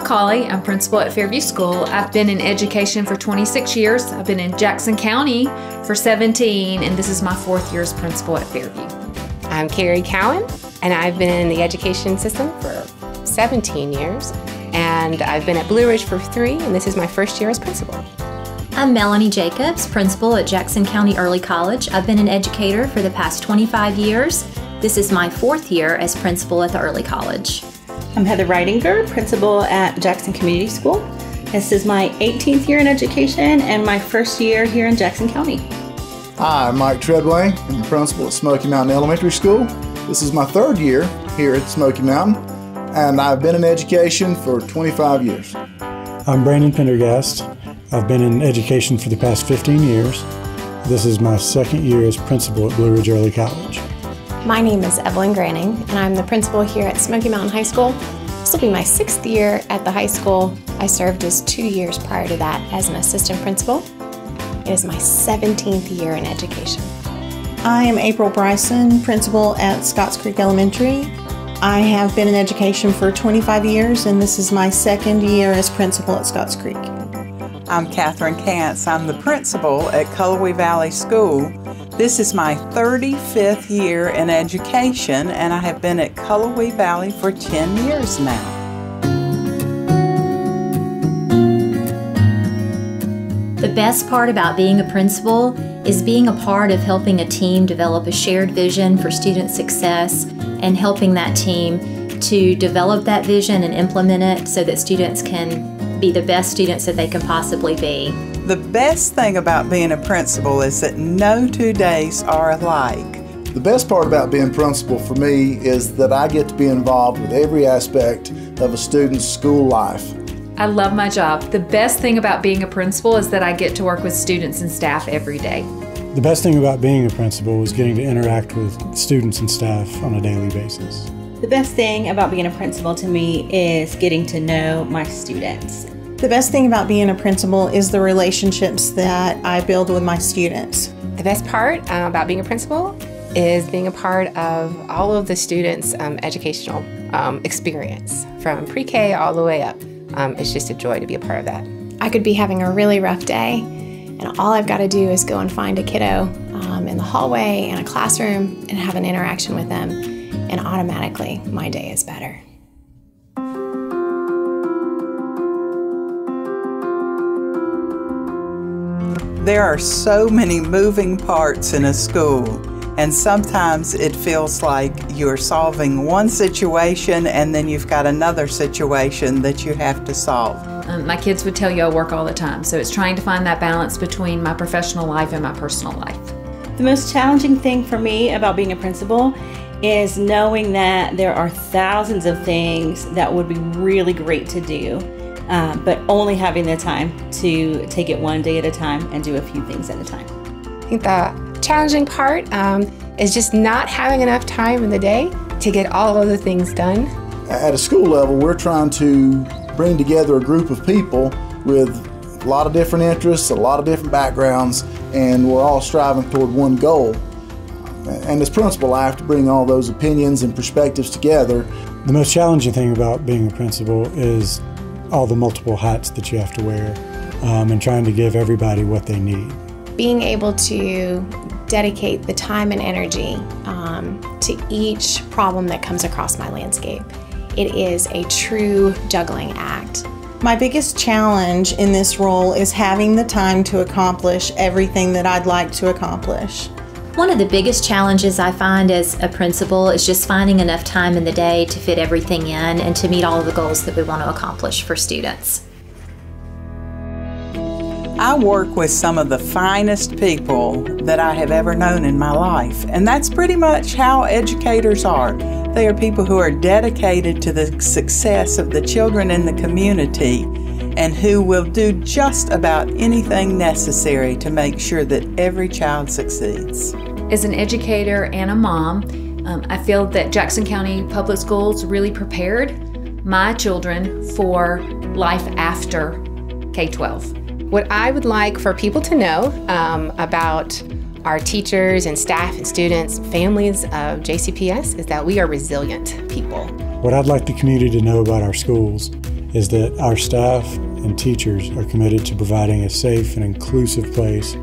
Colley. I'm principal at Fairview School. I've been in education for 26 years. I've been in Jackson County for 17, and this is my fourth year as principal at Fairview. I'm Carrie Cowan, and I've been in the education system for 17 years. And I've been at Blue Ridge for three, and this is my first year as principal. I'm Melanie Jacobs, principal at Jackson County Early College. I've been an educator for the past 25 years. This is my fourth year as principal at the Early College. I'm Heather Reidinger, principal at Jackson Community School. This is my 18th year in education and my first year here in Jackson County. Hi, I'm Mike Treadway. I'm the principal at Smoky Mountain Elementary School. This is my third year here at Smoky Mountain, and I've been in education for 25 years. I'm Brandon Pendergast. I've been in education for the past 15 years. This is my second year as principal at Blue Ridge Early College. My name is Evelyn Granning, and I'm the principal here at Smoky Mountain High School. This will be my sixth year at the high school. I served as two years prior to that as an assistant principal. It is my 17th year in education. I am April Bryson, principal at Scotts Creek Elementary. I have been in education for 25 years, and this is my second year as principal at Scotts Creek. I'm Catherine Kantz. I'm the principal at Cullowhee Valley School. This is my 35th year in education, and I have been at Cullowhee Valley for 10 years now. The best part about being a principal is being a part of helping a team develop a shared vision for student success and helping that team to develop that vision and implement it so that students can be the best students that they can possibly be. The best thing about being a principal is that no two days are alike. The best part about being principal for me is that I get to be involved with every aspect of a student's school life. I love my job. The best thing about being a principal is that I get to work with students and staff every day. The best thing about being a principal is getting to interact with students and staff on a daily basis. The best thing about being a principal to me is getting to know my students. The best thing about being a principal is the relationships that I build with my students. The best part uh, about being a principal is being a part of all of the students' um, educational um, experience from pre K all the way up. Um, it's just a joy to be a part of that. I could be having a really rough day, and all I've got to do is go and find a kiddo um, in the hallway, in a classroom, and have an interaction with them, and automatically my day is better. There are so many moving parts in a school, and sometimes it feels like you're solving one situation and then you've got another situation that you have to solve. Um, my kids would tell you I work all the time, so it's trying to find that balance between my professional life and my personal life. The most challenging thing for me about being a principal is knowing that there are thousands of things that would be really great to do uh, but only having the time to take it one day at a time and do a few things at a time. I think the challenging part um, is just not having enough time in the day to get all of the things done. At a school level, we're trying to bring together a group of people with a lot of different interests, a lot of different backgrounds, and we're all striving toward one goal. And as principal, I have to bring all those opinions and perspectives together. The most challenging thing about being a principal is all the multiple hats that you have to wear um, and trying to give everybody what they need. Being able to dedicate the time and energy um, to each problem that comes across my landscape. It is a true juggling act. My biggest challenge in this role is having the time to accomplish everything that I'd like to accomplish. One of the biggest challenges I find as a principal is just finding enough time in the day to fit everything in and to meet all the goals that we want to accomplish for students. I work with some of the finest people that I have ever known in my life, and that's pretty much how educators are. They are people who are dedicated to the success of the children in the community and who will do just about anything necessary to make sure that every child succeeds. As an educator and a mom, um, I feel that Jackson County Public Schools really prepared my children for life after K 12. What I would like for people to know um, about our teachers and staff and students, families of JCPS, is that we are resilient people. What I'd like the community to know about our schools is that our staff and teachers are committed to providing a safe and inclusive place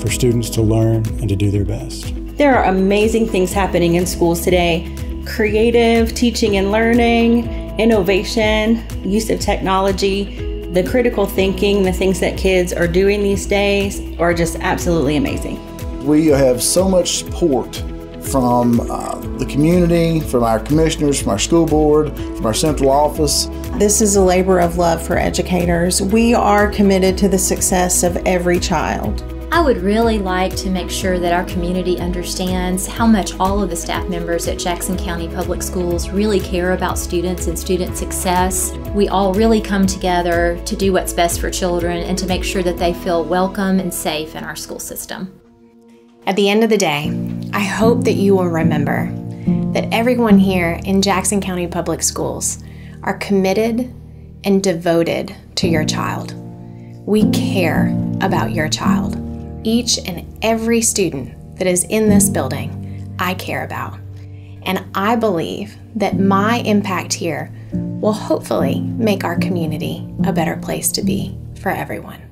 for students to learn and to do their best. There are amazing things happening in schools today creative teaching and learning, innovation, use of technology, the critical thinking, the things that kids are doing these days are just absolutely amazing. We have so much support from uh, the community, from our commissioners, from our school board, from our central office. This is a labor of love for educators. We are committed to the success of every child. I would really like to make sure that our community understands how much all of the staff members at Jackson County Public Schools really care about students and student success. We all really come together to do what's best for children and to make sure that they feel welcome and safe in our school system. At the end of the day, I hope that you will remember that everyone here in Jackson County Public Schools are committed and devoted to your child. We care about your child each and every student that is in this building, I care about. And I believe that my impact here will hopefully make our community a better place to be for everyone.